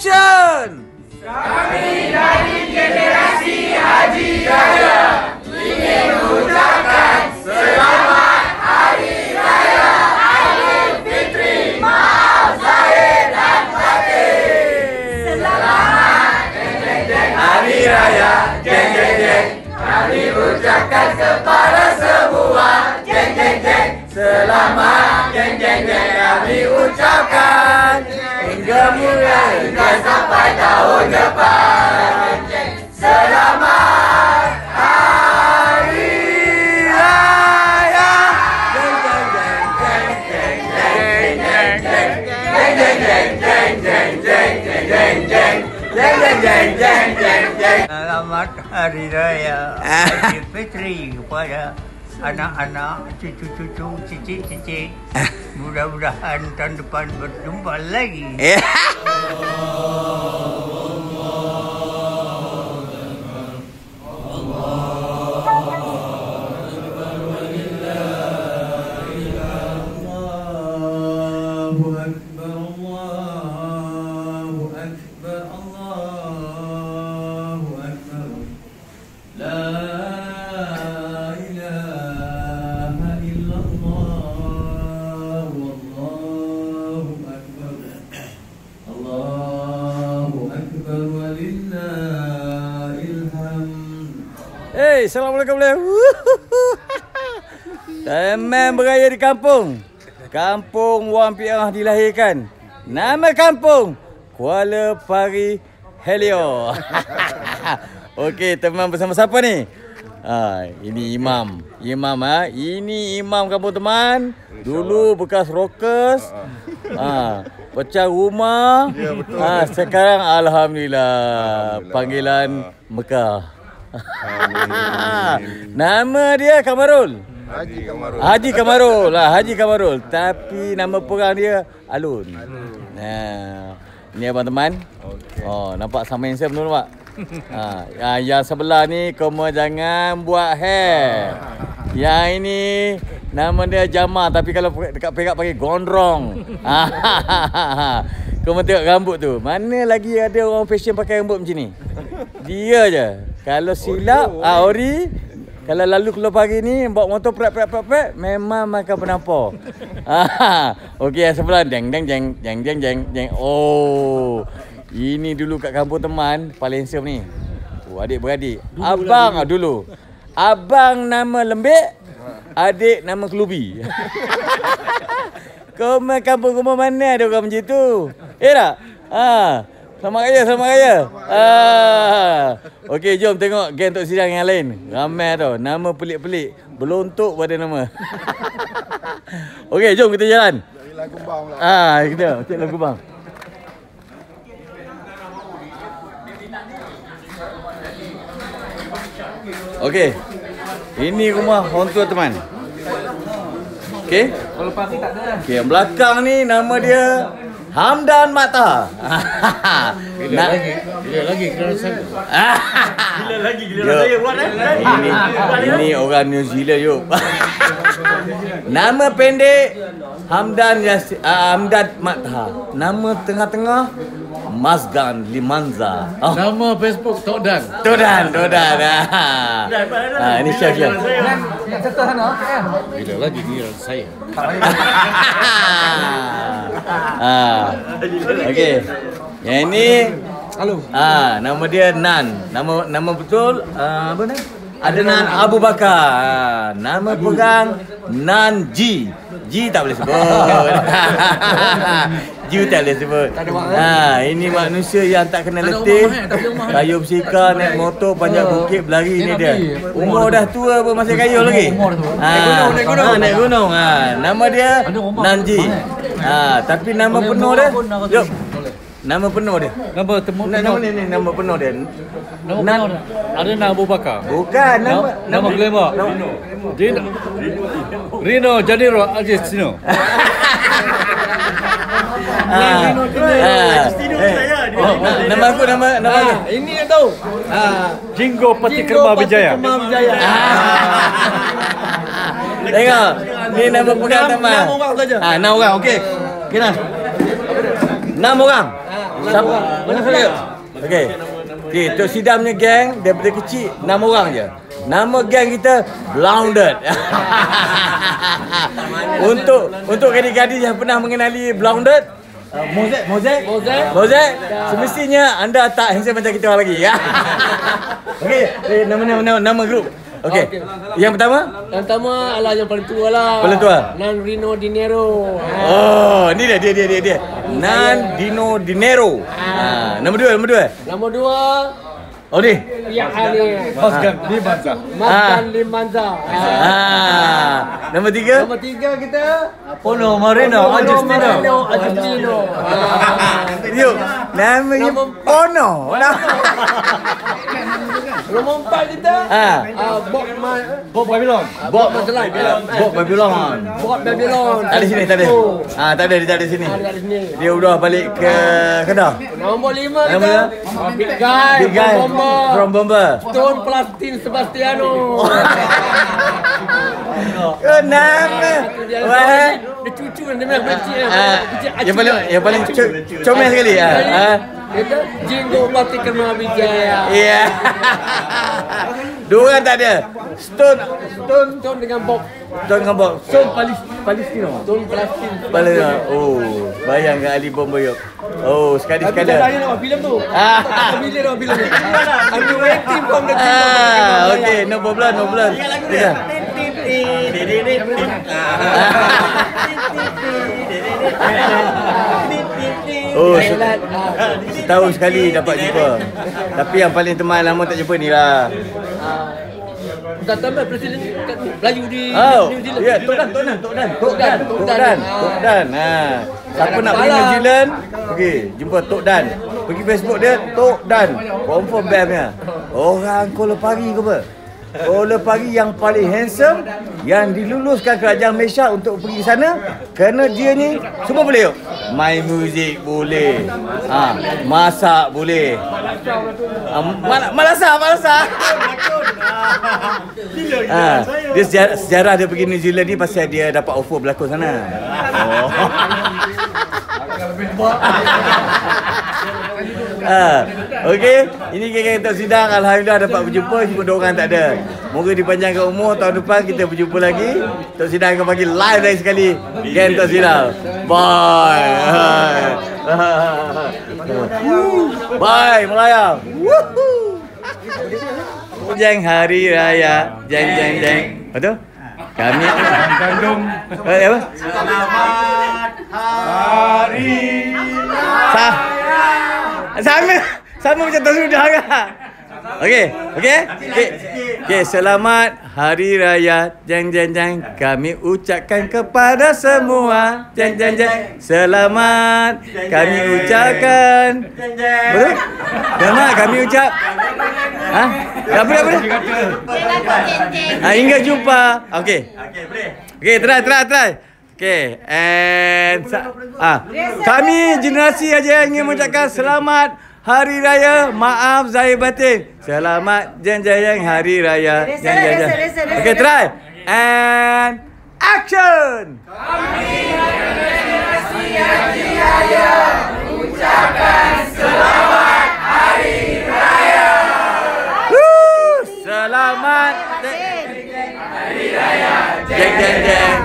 action! Kami dari generasi Haji Raya ingin mengucapkan selamat Hari Raya Aidilfitri Maaf Zahid dan batin. Selamat jeng jeng jeng Hari Raya jeng jeng jeng. Kami ucapkan kepada semua jeng jeng jeng. Selamat jeng jeng jeng. Kami ucapkan mulai hingga sampai tahun depan. Selamat Hari Raya. Selamat Hari Raya Aidilfitri kepada anak-anak, cucu-cucu, cicit-cicit. Mudah-mudahan tahun depan berjumpa lagi. Ya. Allah Hey, Assalamualaikum boleh. Teman beraya di kampung. Kampung Wan Piah dilahirkan. Nama kampung Kuala Pari Helio. Okey, teman bersama siapa ni? Ha, ini imam. Imam ah, ha? ini imam kampung teman. Dulu bekas rockers. Ha, pecah rumah. Ya, betul. Ha, sekarang alhamdulillah panggilan Mekah. Nama dia Kamarul. Haji Kamarul. Haji Kamarul lah, Haji Kamarul. Tapi nama perang dia Alun. Nah, ni abang teman. Okay. Oh, nampak sama handsome tu nampak? ha, yang, yang sebelah ni kamu jangan buat hair. Yang ini nama dia Jamal tapi kalau dekat Perak pakai gondrong. kamu tengok rambut tu. Mana lagi ada orang fashion pakai rambut macam ni? Dia je. Kalau silap, ah ori, kalau lalu keluar pagi ni bawa motor prak prak prak prak memang makan penampar. Ah, okey yang sebelah jeng jeng jeng jeng jeng jeng jeng. Oh. Ini dulu kat kampung teman paling handsome ni. Oh, adik beradik. Dulu Abang lah dulu. dulu. Abang nama Lembik, adik nama Kelubi. Kau main kampung rumah mana ada orang macam tu? Eh tak? Ha. Selamat raya, selamat raya. Ah. Okey, jom tengok geng Tok Sidang yang lain. Ramai tau. Nama pelik-pelik. Belontok pada nama. Okey, jom kita jalan. Lagu bang pula. Ah, kita cek lagu bang. Okey. Ini rumah orang tua teman. Okey. Kalau pasti tak ada Okey, yang belakang ni nama dia Hamdan Mata. Bila lagi? Bila lagi kena saya. Gila lagi, gila saya buat eh. Ini, ini orang New Zealand yuk. Nama pendek Hamdan Yas uh, Hamdan Matha. Nama tengah-tengah Masgan Limanza. Oh, Nama Facebook Tok Dan. Todan, Todan. Ah, ini chef chef. Yang satu sana Bila lagi giliran saya. ah. Okey. Yang ini Halo Ah, nama dia Nan. Nama nama betul uh, apa nama? Adnan Abu Bakar. Ah, nama pegang Nan G. G tak boleh sebut. G tak boleh sebut. Ha, ini manusia yang tak kena letih. Kayu bersika, naik motor, panjat bukit, berlari ni dia. Umur dah tua pun masih kayu lagi. Ha, naik gunung, naik gunung. Ha, nama dia Nan G. Ha, tapi nama penuh dia. Jom. Nama penuh dia. Nama temu Nama, nama ni, ni nama penuh dia. Nama Nan- penuh Ada nama Abu Bakar. Bukan nama Nama glamour. Rino. Rino Janiro Agustino. Ah, ah, eh, oh, nama aku nama nama aku. Ini yang tahu Ah, Jinggo Pati Kerma Bijaya. Kemam Jaya Tengok, ni nama pegang teman. Enam orang saja. Ah, enam orang, okey. Dah. Enam orang. Siapa? Mana saya? Okey. Okey, Tok Sidam punya gang daripada kecil enam orang je. Nama gang kita Blounded. untuk untuk gadis-gadis yang pernah mengenali Blounded, uh, Mozek, Mozek, Mozek. Mozek, semestinya anda tak handsome macam kita lagi. Ya. Okey, eh, nama nama nama, nama grup. Okey. Okey. Yang pertama? Yang pertama adalah yang paling tua lah. Paling tua? Nan Rino Dinero. Oh, ni dia dia dia dia dia. Nan Dino Dinero. Ha, nombor dua, nombor dua. Nombor dua, Oh ni. Pihak Ali. Maskan di Banza. Maskan Limanza. Ha. Ah, nombor tiga. Nombor tiga kita Pono Marino Marino Agustino. Ha. Yuk, namanya Nombor Pono. Nombor empat kita Ah. ah, Bob Ma Bob Babylon. Bob Masalah. Bob Babylon. Bob Babylon. Tak ada sini, tak ada. Ah, tak ada, dia tak ada sini. Dia udah balik ke Kedah. Nombor lima Nombor kita lima? ah, Big Guy, Big guy Bomber, from Bomber. Stone Plastin Sebastiano. Oh, nama. Dia Wah. dia cucu dia memang kecil. Ah, yang paling yang paling co- comel sekali ah. Ah. Itu Jingo Bati Kerma Wijaya. Ya. Dua tak ada. Stone Stone Stone dengan Bob. Stone dengan Bob. Stone Palis Palestino. Stone Plastin. Bala Oh, bayang kat Ali Bomboyok. Oh, sekali-sekala. Saya nak filem tu. Ah. Bila nak filem tu. I'm waiting from the Ah, okey, no problem, no problem. Ya. Oh, se- setahun sekali dapat jumpa. Tapi yang paling teman lama tak jumpa ni lah. Tak tambah presiden Melayu di Oh, New Zealand. ya, Tok Dan, Tok Dan, Tok Dan, Tok Dan, Tok Tok Dan. Ah. Tok Dan. Ha. Siapa nak pergi New Zealand? Pergi jumpa Tok Dan. Pergi Facebook dia Tok Dan. Confirm bestnya. Orang Kuala Pari ke apa? Kuala Pari yang paling handsome yang diluluskan kerajaan Malaysia untuk pergi sana kerana dia ni semua boleh. Main muzik boleh. Ha, masak boleh. Ha, mal- malasah, malasah. Ha, dia sejarah, sejarah dia pergi New Zealand ni pasal dia dapat offer berlakon sana. Oh. ha, okey, ini kita kita sidang alhamdulillah dapat berjumpa cuma dua orang tak ada. Moga dipanjangkan umur tahun depan kita berjumpa lagi. Tok Sidang akan bagi live lagi sekali. Game Tok Sidang. Bye. Bye Melaya. Woohoo. Jeng hari raya, jeng jeng jeng. Betul? Kami Gandum. Eh, apa? Hari. Sa sama sama macam tu sudah kan. Okey, okey. Okey. Okey, selamat hari raya jeng jeng jeng. Kami ucapkan kepada semua jeng jeng jeng. Selamat kami ucapkan. Betul? Selamat kami ucap. Ha? Apa apa? Ha, hingga jumpa. Okey. Okey, try try try. Okey, and ah, kami generasi aja ingin mengucapkan selamat Hari Raya Maaf Zahir Batin. Selamat Jen Jayang Hari Raya. Resa, Jen Jayang. resa, resa, resa, Okey, resa. try. And action. Woo! Selamat Hari Raya Jeng jeng jeng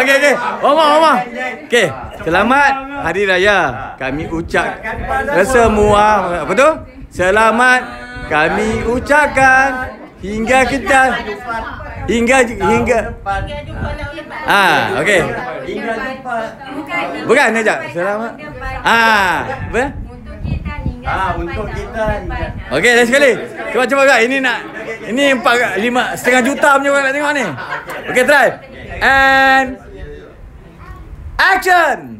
Okey okey Omong omong Okey Selamat Hari Raya Kami ucap Semua Apa tu? Selamat Kami ucapkan Hingga kita Hingga Hingga Ah, okey. Bukan ajak. Selamat. Ah, apa? Ah, untuk kita hingga Okey, sekali. Cuba cuba kak. Ini nak ini empat lima setengah juta punya orang nak tengok ni. Okey, try. And action.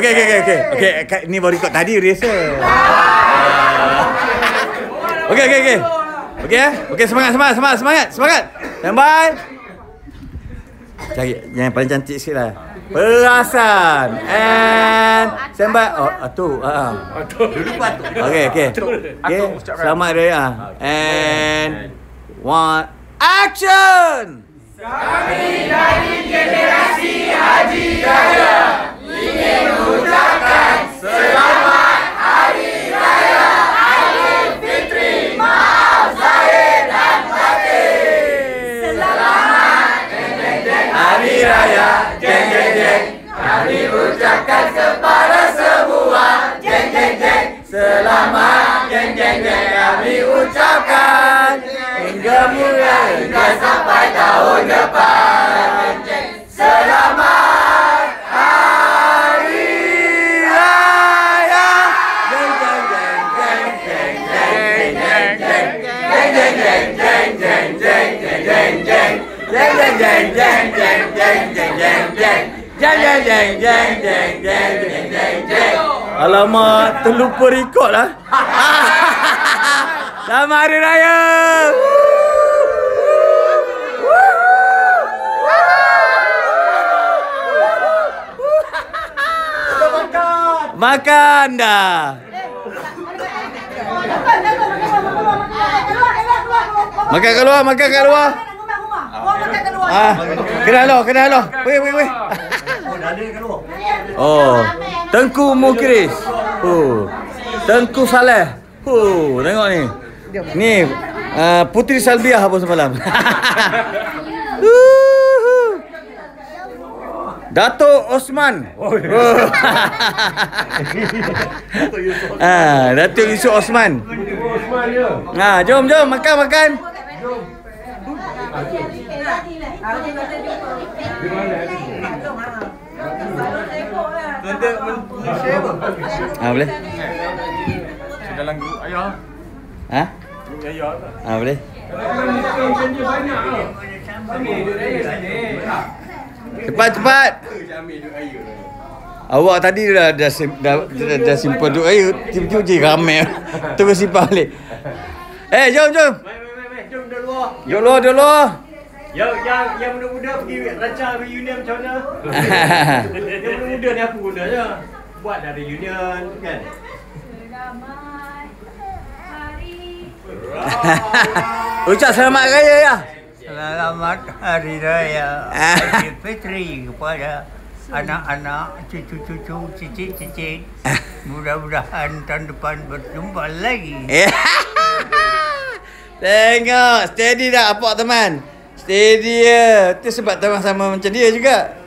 okey okey okey. Okey Kak, ni baru ikut tadi rehearsal. Okey okey okey. Okey eh. Okey semangat semangat semangat semangat semangat. Standby. Cari yang paling cantik sikit lah. Perasan. And sembah. Oh, Atuk. Ha, ha. Uh. Atuk. Dulu pun Atuk. Okay, okay. Atuk. Okay. Selamat Raya. And one action! Kami dari generasi Haji Jaya ingin mengucapkan selamat jeng Selamat Jeng jeng jeng Kami ucapkan Hingga mulai Hingga sampai tahun depan Selamat Hari Raya jeng jeng jeng jeng jeng jeng jeng jeng jeng jeng jeng jeng jeng jeng Jeng jeng jeng jeng jeng jeng jeng jeng jeng Jeng jeng jeng jeng jeng jeng jeng jeng jeng Alamak, terlupa rekod lah Selamat Hari Raya. Makan dah. Makan kat luar, makan kat luar. Ah, kena lo, kena lo. Wei, wei, wei. Oh, Tengku Mukris. Oh, Tengku Saleh. Oh, tengok ni. Ni uh, Putri Salbiah apa semalam. Uhuh. Dato Osman. Oh. ah, Dato Yusuf Osman. Ah, jom jom makan makan. Ah, boleh? Dalam grup ayah. Ha? Grup ayah. Ah, boleh? Cepat cepat. Awak tadi dah dah sim, dah, dah, dah simpan duit air, tiba-tiba je ramai. Terus simpan balik. Eh, jom jom. Jom dah luar. Jom luar, jom luar. Yang yang yang muda-muda pergi rancang reunion macam mana? yang muda-muda ni apa gunanya? Buat dah reunion kan? Selamat Hari Ucap selamat raya ya. Selamat Hari Raya Aidilfitri kepada anak-anak, cucu-cucu, cicit-cicit. Mudah-mudahan tahun depan berjumpa lagi. Tengok, steady dah apa teman. Steady ya. Itu sebab sama macam dia juga.